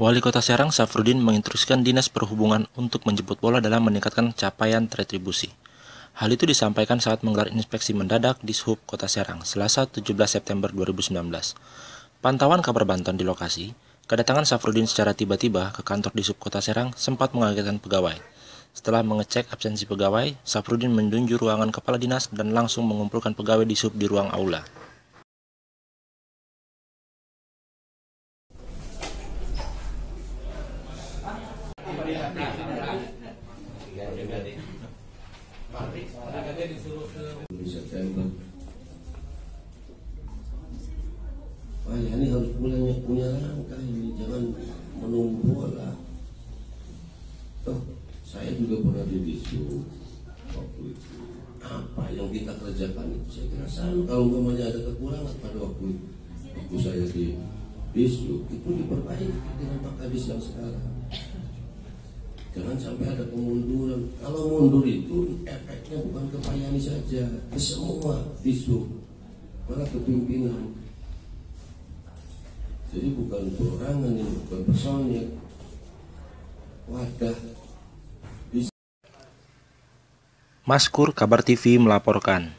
Wali Kota Serang Safrudin menginstruksikan Dinas Perhubungan untuk menjemput bola dalam meningkatkan capaian retribusi. Hal itu disampaikan saat menggelar inspeksi mendadak di Sub Kota Serang, Selasa 17 September 2019. Pantauan kabar Banten di lokasi, kedatangan Safrudin secara tiba-tiba ke kantor di Sub Kota Serang sempat mengagetkan pegawai. Setelah mengecek absensi pegawai, Safrudin menunjuk ruangan kepala dinas dan langsung mengumpulkan pegawai di sub di ruang aula. September. Wah ya ini harus punya punya langkah ini jangan menunggu bola. Toh saya juga pernah di bisu waktu itu. Apa yang kita kerjakan itu saya kira sama. Kalau umpamanya ada kekurangan pada waktu itu, waktu saya di bisu itu diperbaiki dengan Pak Kadis yang sekarang. Jangan sampai ada kemunduran. Kalau mundur itu efeknya bukan ke Payani saja, ke semua visum, malah kepimpinan. Jadi bukan perorangan ini, bukan personil, wadah. Maskur Kabar TV melaporkan.